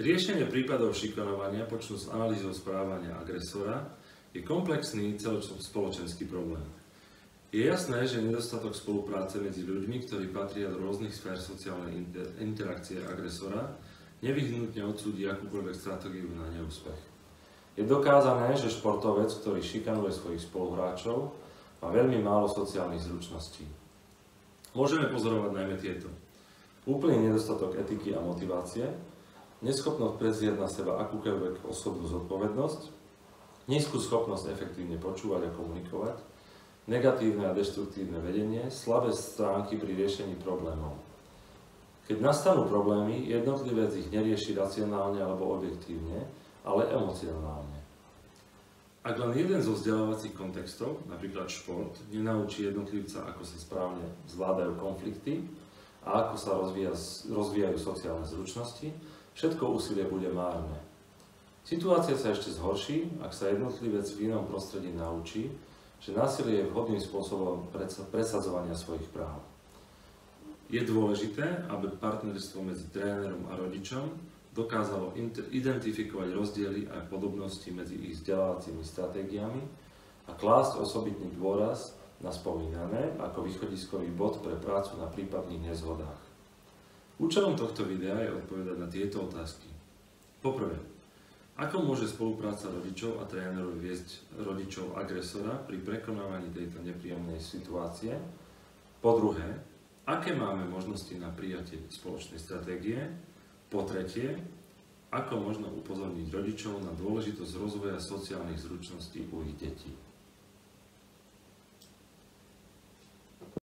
Riešenie prípadov šikanovania počnú s analýzou správania agresora je komplexný celospoločenský problém. Je jasné, že nedostatok spolupráce medzi ľuďmi, ktorí patria do rôznych sfér sociálnej interakcie agresora, nevyhnutne odsúdi akúkoľvek stratégiu na neúspech. Je dokázané, že športovec, ktorý šikanuje svojich spoluhráčov, má veľmi málo sociálnych zručností. Môžeme pozorovať najmä tieto. Úplný nedostatok etiky a motivácie, neschopnosť prezieť na seba akúkoľvek osobnú zodpovednosť, nízku schopnosť efektívne počúvať a komunikovať, negatívne a deštruktívne vedenie, slabé stránky pri riešení problémov. Keď nastanú problémy, jednotlivec ich nerieši racionálne alebo objektívne, ale emocionálne. Ak len jeden zo vzdelávacích kontextov, napríklad šport, nenaučí jednotlivca, ako sa správne zvládajú konflikty a ako sa rozvíja, rozvíjajú sociálne zručnosti, všetko úsilie bude márne. Situácia sa ešte zhorší, ak sa jednotlivec v inom prostredí naučí, že násilie je vhodným spôsobom presadzovania svojich práv. Je dôležité, aby partnerstvo medzi trénerom a rodičom dokázalo identifikovať rozdiely a podobnosti medzi ich vzdelávacími stratégiami a klásť osobitný dôraz na spomínané ako východiskový bod pre prácu na prípadných nezhodách. Účelom tohto videa je odpovedať na tieto otázky. Poprvé, ako môže spolupráca rodičov a trénerov viesť rodičov agresora pri prekonávaní tejto nepríjemnej situácie? Po druhé, aké máme možnosti na prijatie spoločnej stratégie? Po tretie, ako možno upozorniť rodičov na dôležitosť rozvoja sociálnych zručností u ich detí?